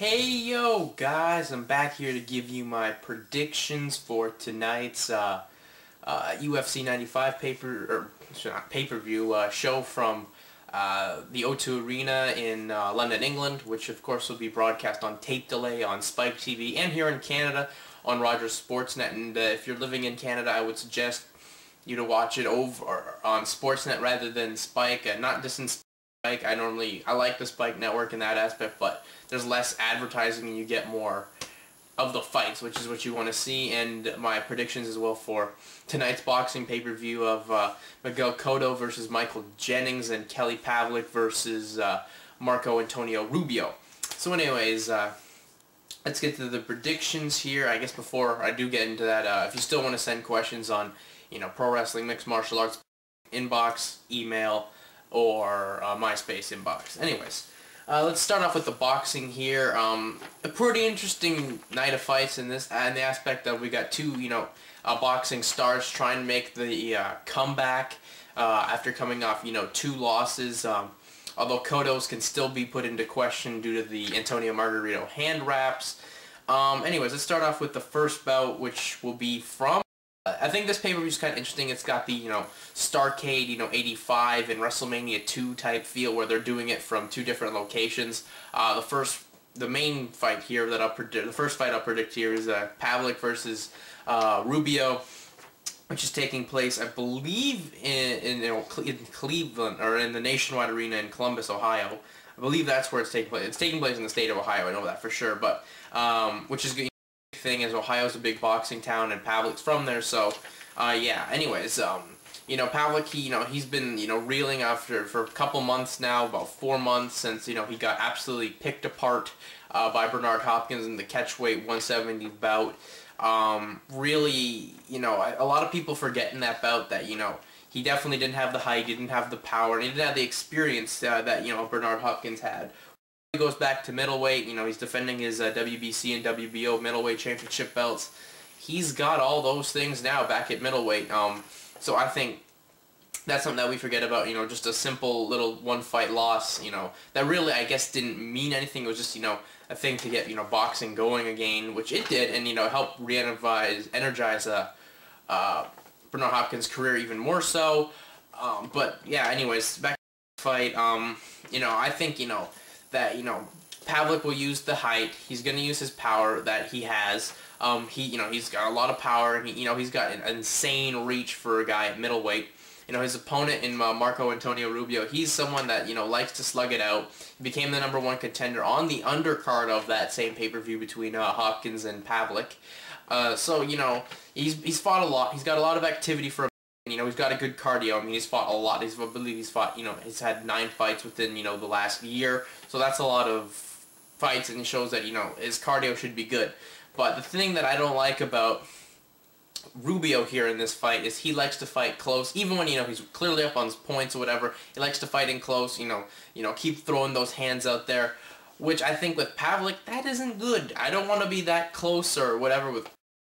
Hey yo guys, I'm back here to give you my predictions for tonight's uh, uh, UFC 95 paper or not pay-per-view uh, show from uh, the O2 Arena in uh, London, England, which of course will be broadcast on tape delay on Spike TV and here in Canada on Rogers Sportsnet. And uh, if you're living in Canada, I would suggest you to watch it over on Sportsnet rather than Spike. And not just Spike. I normally I like the Spike network in that aspect, but there's less advertising and you get more of the fights, which is what you want to see. And my predictions as well for tonight's boxing pay-per-view of uh, Miguel Cotto versus Michael Jennings and Kelly Pavlik versus uh, Marco Antonio Rubio. So anyways, uh, let's get to the predictions here. I guess before I do get into that, uh, if you still want to send questions on, you know, pro wrestling, mixed martial arts, inbox, email, or uh, MySpace inbox. Anyways, uh, let's start off with the boxing here. Um, a pretty interesting night of fights in this, and the aspect that we got two, you know, uh, boxing stars trying to make the uh, comeback uh, after coming off, you know, two losses. Um, although Cotto's can still be put into question due to the Antonio Margarito hand wraps. Um, anyways, let's start off with the first bout, which will be from I think this pay-per-view is kind of interesting. It's got the, you know, Starcade, you know, 85 and WrestleMania 2 type feel where they're doing it from two different locations. Uh, the first, the main fight here that I'll predict, the first fight I'll predict here is uh, Pavlik versus uh, Rubio, which is taking place, I believe, in, in, you know, in Cleveland, or in the Nationwide Arena in Columbus, Ohio. I believe that's where it's taking place. It's taking place in the state of Ohio, I know that for sure, but, um, which is thing is Ohio's a big boxing town and Pavlik's from there, so uh, yeah. Anyways, um, you know Pavlik, he you know he's been you know reeling after for a couple months now, about four months since you know he got absolutely picked apart uh, by Bernard Hopkins in the catchweight 170 bout. Um, really, you know, a lot of people forget in that bout that you know he definitely didn't have the height, he didn't have the power, and he didn't have the experience uh, that you know Bernard Hopkins had. He goes back to middleweight. You know, he's defending his uh, WBC and WBO middleweight championship belts. He's got all those things now back at middleweight. Um, so I think that's something that we forget about. You know, just a simple little one fight loss. You know, that really I guess didn't mean anything. It was just you know a thing to get you know boxing going again, which it did, and you know help re-energize energize uh, uh, Bernard Hopkins' career even more so. Um, but yeah, anyways, back to the fight. Um, you know, I think you know that, you know, Pavlik will use the height. He's going to use his power that he has. Um, he, you know, he's got a lot of power, he, you know, he's got an insane reach for a guy at middleweight. You know, his opponent in uh, Marco Antonio Rubio, he's someone that, you know, likes to slug it out. He became the number one contender on the undercard of that same pay-per-view between uh, Hopkins and Pavlik. Uh, so, you know, he's, he's fought a lot. He's got a lot of activity for you know, he's got a good cardio. I mean, he's fought a lot. He's, I believe he's fought, you know, he's had nine fights within, you know, the last year. So that's a lot of fights and shows that, you know, his cardio should be good. But the thing that I don't like about Rubio here in this fight is he likes to fight close, even when, you know, he's clearly up on his points or whatever. He likes to fight in close, you know, you know, keep throwing those hands out there. Which I think with Pavlik, that isn't good. I don't want to be that close or whatever with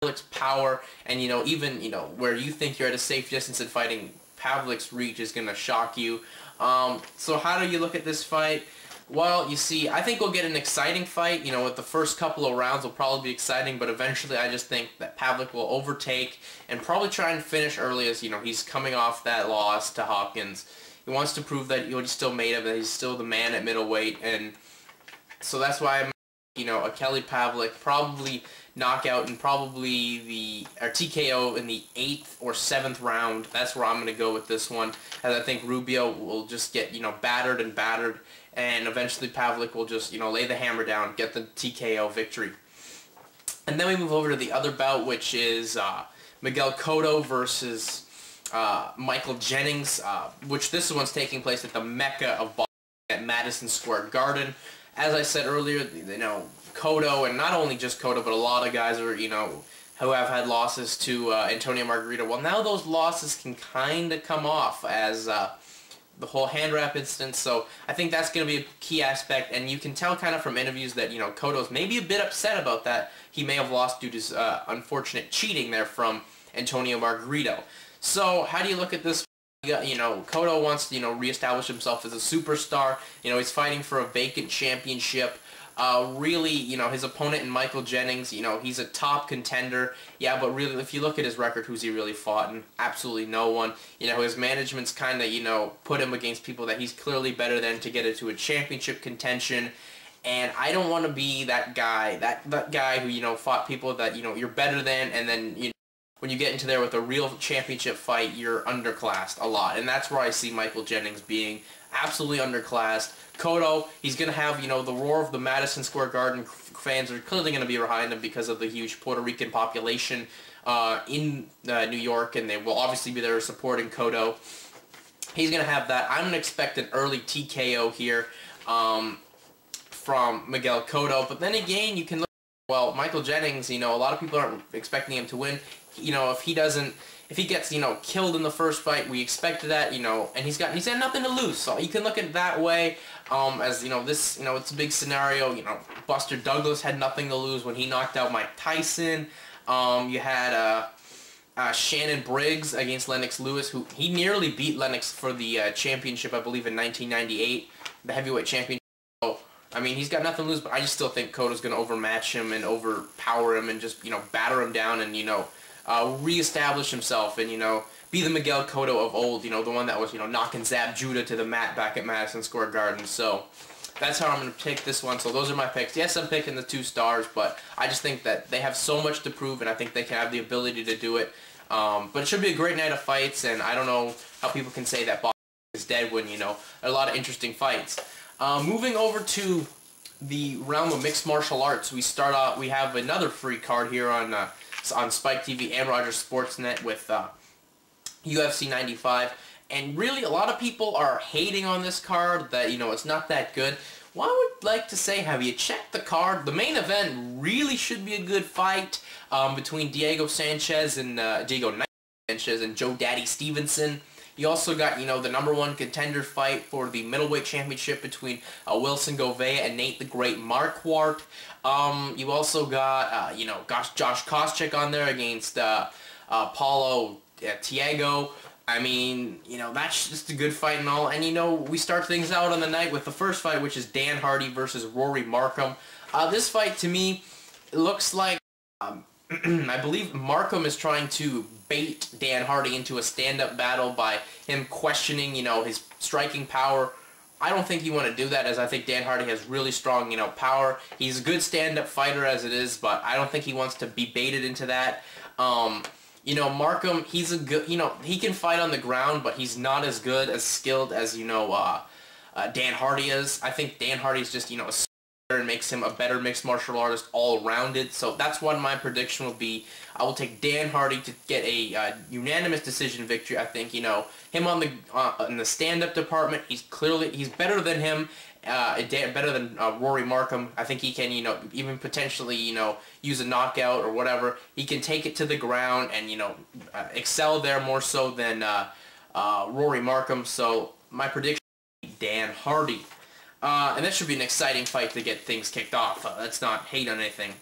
Pavlik's power and, you know, even, you know, where you think you're at a safe distance in fighting, Pavlik's reach is to shock you. Um, so how do you look at this fight? Well, you see, I think we'll get an exciting fight. You know, with the first couple of rounds will probably be exciting, but eventually I just think that Pavlik will overtake and probably try and finish early as, you know, he's coming off that loss to Hopkins. He wants to prove that he's still made of, that he's still the man at middleweight, and so that's why I'm, you know, a Kelly Pavlik probably knockout and probably the or TKO in the eighth or seventh round. That's where I'm going to go with this one, as I think Rubio will just get you know battered and battered, and eventually Pavlik will just you know lay the hammer down, get the TKO victory. And then we move over to the other bout, which is uh, Miguel Cotto versus uh, Michael Jennings, uh, which this one's taking place at the Mecca of boxing at Madison Square Garden. As I said earlier, you know, Cotto, and not only just Cotto, but a lot of guys are, you know, who have had losses to uh, Antonio Margarito. Well, now those losses can kind of come off as uh, the whole hand wrap instance. So I think that's going to be a key aspect, and you can tell kind of from interviews that, you know, Cotto's maybe a bit upset about that. He may have lost due to uh, unfortunate cheating there from Antonio Margarito. So how do you look at this? You know, Cotto wants to, you know, reestablish himself as a superstar. You know, he's fighting for a vacant championship. Uh, really, you know, his opponent in Michael Jennings, you know, he's a top contender. Yeah, but really, if you look at his record, who's he really fought? And absolutely no one. You know, his management's kind of, you know, put him against people that he's clearly better than to get into a championship contention. And I don't want to be that guy, that, that guy who, you know, fought people that, you know, you're better than, and then, you know, when you get into there with a real championship fight, you're underclassed a lot. And that's where I see Michael Jennings being absolutely underclassed. Cotto, he's going to have, you know, the roar of the Madison Square Garden fans are clearly going to be behind him because of the huge Puerto Rican population uh, in uh, New York, and they will obviously be there supporting Cotto. He's going to have that. I'm going to expect an early TKO here um, from Miguel Cotto, but then again, you can look, well, Michael Jennings, you know, a lot of people aren't expecting him to win. You know, if he doesn't if he gets, you know, killed in the first fight, we expected that, you know, and he's got he's got nothing to lose. So you can look at it that way. Um, as you know, this you know it's a big scenario. You know, Buster Douglas had nothing to lose when he knocked out Mike Tyson. Um, you had uh, uh, Shannon Briggs against Lennox Lewis, who he nearly beat Lennox for the uh, championship, I believe, in 1998, the heavyweight championship. So, I mean, he's got nothing to lose, but I just still think Cotto's going to overmatch him and overpower him and just, you know, batter him down and, you know, uh, reestablish himself and, you know, be the Miguel Cotto of old, you know, the one that was, you know, knocking Zab Judah to the mat back at Madison Square Garden. So that's how I'm going to pick this one. So those are my picks. Yes, I'm picking the two stars, but I just think that they have so much to prove, and I think they can have the ability to do it. Um, but it should be a great night of fights, and I don't know how people can say that boxing is dead when, you know, a lot of interesting fights. Uh, moving over to the realm of mixed martial arts, we start off, we have another free card here on uh, on Spike TV and Rogers Sportsnet with uh, UFC 95. And really, a lot of people are hating on this card that, you know, it's not that good. Well, I would like to say, have you checked the card? The main event really should be a good fight um, between Diego Sanchez and uh, Diego Sanchez and Joe Daddy Stevenson. You also got, you know, the number one contender fight for the middleweight championship between uh, Wilson Gouveia and Nate the Great Marquardt. Um, you also got, uh, you know, Josh, Josh Koscheck on there against uh, uh, Paulo uh, Thiago. I mean, you know, that's just a good fight and all. And, you know, we start things out on the night with the first fight, which is Dan Hardy versus Rory Markham. Uh, this fight, to me, looks like, um, I believe Markham is trying to bait Dan Hardy into a stand-up battle by him questioning, you know, his striking power. I don't think you want to do that as I think Dan Hardy has really strong, you know, power. He's a good stand-up fighter as it is, but I don't think he wants to be baited into that. Um, you know, Markham, he's a good, you know, he can fight on the ground, but he's not as good, as skilled as, you know, uh, uh, Dan Hardy is. I think Dan Hardy's just, you know, a and makes him a better mixed martial artist all rounded. So that's what my prediction will be. I will take Dan Hardy to get a uh, unanimous decision victory. I think you know him on the uh, in the stand-up department. He's clearly he's better than him. Uh, better than uh, Rory Markham. I think he can, you know, even potentially, you know, use a knockout or whatever. He can take it to the ground and, you know, uh, excel there more so than uh, Rory Markham. So my prediction, Dan Hardy. Uh, and this should be an exciting fight to get things kicked off. Uh, let's not hate on anything.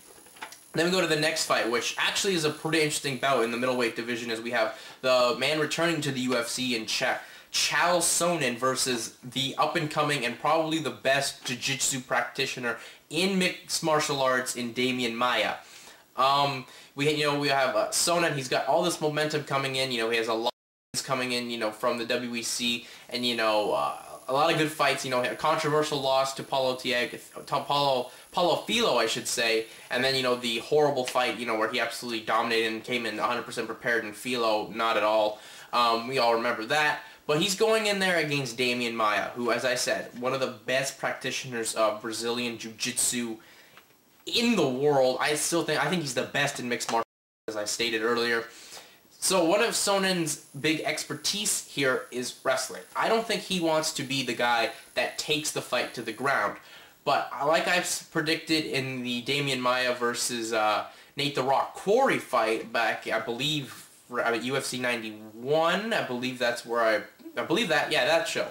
Then we go to the next fight, which actually is a pretty interesting bout in the middleweight division as we have the man returning to the UFC in Ch Chael Sonnen versus the up-and-coming and probably the best jiu-jitsu practitioner in mixed martial arts in Demian Maia. Um, we, you know, we have uh, Sonnen, he's got all this momentum coming in, you know, he has a lot coming in, you know, from the WEC, and, you know, uh, a lot of good fights. You know, a controversial loss to Paulo Tiag, Paulo Paulo Filho, I should say, and then you know the horrible fight. You know, where he absolutely dominated and came in 100% prepared, and Filho not at all. Um, we all remember that. But he's going in there against Demian Maia, who, as I said, one of the best practitioners of Brazilian Jiu-Jitsu in the world. I still think I think he's the best in mixed martial arts, as I stated earlier. So one of Sonnen's big expertise here is wrestling. I don't think he wants to be the guy that takes the fight to the ground. But like I've predicted in the Demian Maia versus uh, Nate the Rock Quarry fight back, I believe, at UFC 91, I believe that's where I, I believe that, yeah, that show.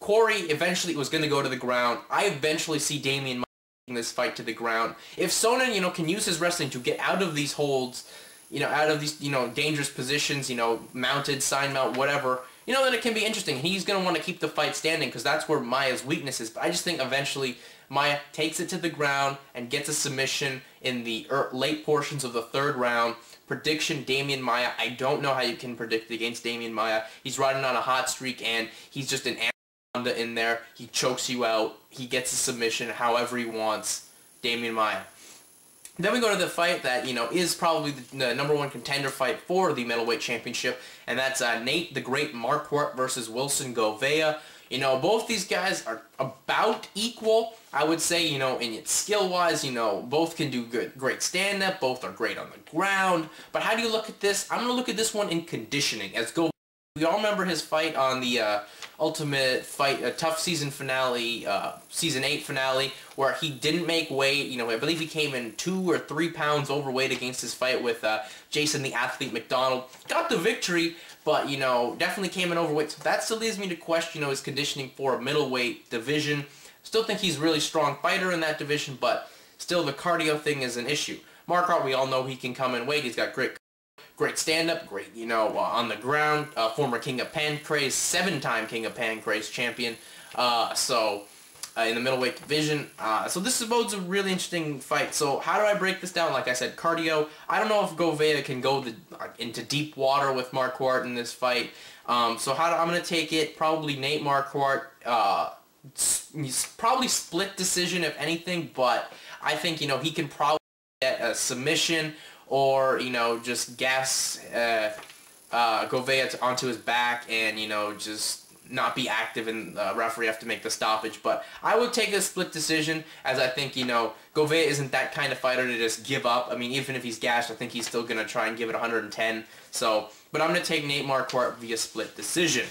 Quarry eventually was going to go to the ground. I eventually see Demian Maia taking this fight to the ground. If Sonnen, you know, can use his wrestling to get out of these holds you know, out of these, you know, dangerous positions, you know, mounted, side mount, whatever, you know, then it can be interesting. He's going to want to keep the fight standing because that's where Maia's weakness is. But I just think eventually Maia takes it to the ground and gets a submission in the er late portions of the third round. Prediction, Demian Maia. I don't know how you can predict against Demian Maia. He's riding on a hot streak and he's just an anaconda in there. He chokes you out. He gets a submission however he wants. Demian Maia. Then we go to the fight that, you know, is probably the, the number one contender fight for the middleweight championship, and that's uh, Nate the Great Marquardt versus Wilson Gouveia. You know, both these guys are about equal. I would say, you know, in skill-wise, you know, both can do good, great stand-up. Both are great on the ground. But how do you look at this? I'm going to look at this one in conditioning. As Go, we all remember his fight on the uh, Ultimate Fight, a Tough season finale, uh, season 8 finale, where he didn't make weight. You know, I believe he came in two or three pounds overweight against his fight with uh, Jason the Athlete MacDonald. Got the victory, but, you know, definitely came in overweight. So that still leads me to question, you know, his conditioning for a middleweight division. Still think he's a really strong fighter in that division, but still the cardio thing is an issue. Marquardt, we all know he can come in weight. He's got great great stand-up, great, you know, uh, on the ground, uh, former King of Pancrase, seven-time King of Pancrase champion. Uh, so, uh, in the middleweight division. Uh, so this is bodes a really interesting fight. So how do I break this down? Like I said, cardio. I don't know if Gouveia can go the, into deep water with Marquardt in this fight. Um, so how do, I'm going to take it, probably Nate Marquardt, probably split decision if anything, but I think, you know, he can probably get a submission or, you know, just gas uh, uh, Gouveia onto his back and, you know, just not be active and uh, referee have to make the stoppage. But I would take a split decision as I think, you know, Gouveia isn't that kind of fighter to just give up. I mean, even if he's gashed, I think he's still going to try and give it 110. So, but I'm going to take Nate Marquardt via split decision.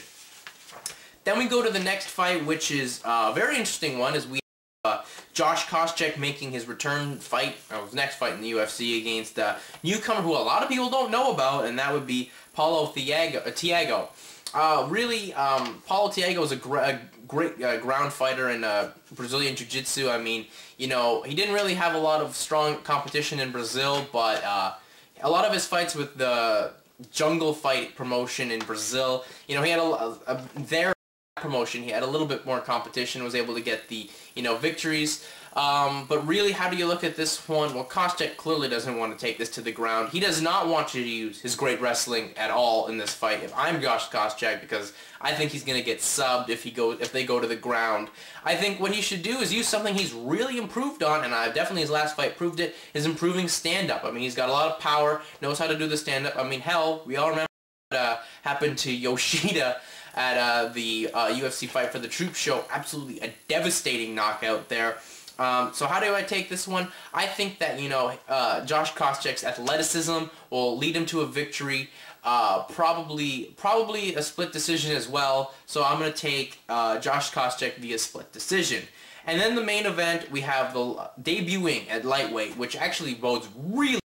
Then we go to the next fight, which is a very interesting one, as we uh, Josh Koscheck making his return fight, or his next fight in the UFC against a uh, newcomer who a lot of people don't know about, and that would be Paulo Thiago. Uh. Uh, really, um, Paulo Thiago is a, gr a great uh, ground fighter in uh, Brazilian Jiu-Jitsu. I mean, you know, he didn't really have a lot of strong competition in Brazil, but a lot of his fights with the Jungle Fight promotion in Brazil, you know, he had a, a, a there promotion. He had a little bit more competition, was able to get the, you know, victories. Um, but really, how do you look at this one? Well, Koscheck clearly doesn't want to take this to the ground. He does not want to use his great wrestling at all in this fight. If I'm Josh Koscheck, because I think he's going to get subbed if he go if they go to the ground. I think what he should do is use something he's really improved on, and uh, definitely his last fight proved it, is improving stand-up. I mean, he's got a lot of power, knows how to do the stand-up. I mean, hell, we all remember what uh, happened to Yoshida at uh, the uh, UFC Fight for the Troops show. Absolutely a devastating knockout there. Um, so how do I take this one? I think that, you know, uh, Josh Koscheck's athleticism will lead him to a victory. Uh, probably probably a split decision as well. So I'm going to take uh, Josh Koscheck via split decision. And then the main event, we have the debuting at lightweight, which actually bodes really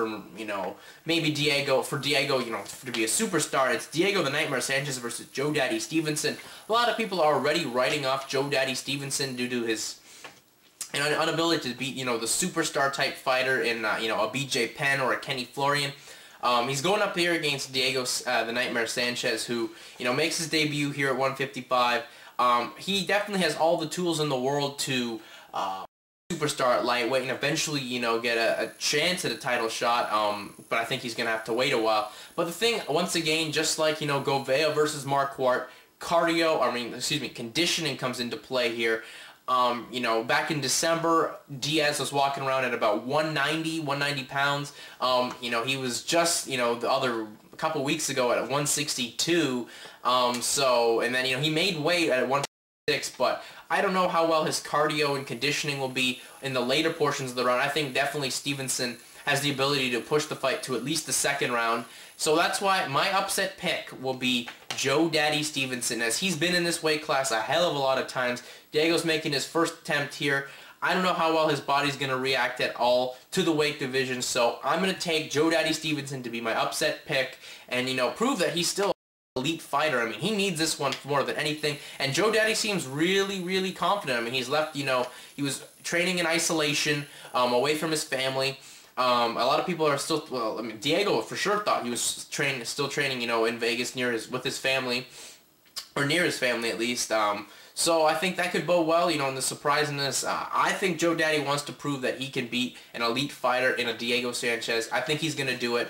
for, you know, maybe Diego, for Diego, you know, to be a superstar. It's Diego the Nightmare Sanchez versus Joe Daddy Stevenson. A lot of people are already writing off Joe Daddy Stevenson due to his inability to beat, you know, the superstar type fighter in, uh, you know, a BJ Penn or a Kenny Florian. Um, he's going up here against Diego uh, the Nightmare Sanchez, who, you know, makes his debut here at 155. Um, he definitely has all the tools in the world to uh, superstar at lightweight and eventually, you know, get a, a chance at a title shot. Um, but I think he's going to have to wait a while. But the thing, once again, just like, you know, Gouveia versus Marquardt, cardio, I mean, excuse me, conditioning comes into play here. Um, you know, back in December, Diaz was walking around at about 190, 190 pounds. Um, you know, he was just, you know, the other couple weeks ago at 162. Um, so, and then, you know, he made weight at 156, but I don't know how well his cardio and conditioning will be in the later portions of the round. I think definitely Stevenson has the ability to push the fight to at least the second round. So that's why my upset pick will be Joe Daddy Stevenson, as he's been in this weight class a hell of a lot of times. Diego's making his first attempt here. I don't know how well his body's going to react at all to the weight division, so I'm going to take Joe Daddy Stevenson to be my upset pick and, you know, prove that he's still elite fighter. I mean, he needs this one more than anything. And Joe Daddy seems really, really confident. I mean, he's left, you know, he was training in isolation, um, away from his family. Um, a lot of people are still, well, I mean, Diego for sure thought he was training, still training, you know, in Vegas near his, with his family, or near his family at least. Um, So I think that could bode well, you know, in the surprisingness. Uh, I think Joe Daddy wants to prove that he can beat an elite fighter in a Diego Sanchez. I think he's going to do it.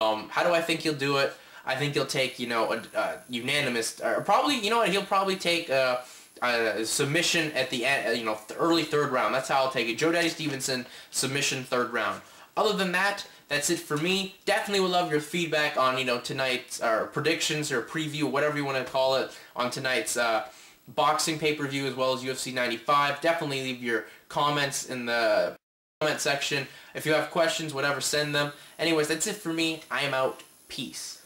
Um, how do I think he'll do it? I think he'll take, you know, a, a unanimous, or probably, you know what, he'll probably take a, a submission at the end, you know, early third round. That's how I'll take it. Joe Daddy Stevenson, submission third round. Other than that, that's it for me. Definitely would love your feedback on, you know, tonight's predictions or preview, whatever you want to call it, on tonight's uh, boxing pay-per-view as well as UFC 95. Definitely leave your comments in the comment section. If you have questions, whatever, send them. Anyways, that's it for me. I am out. Peace.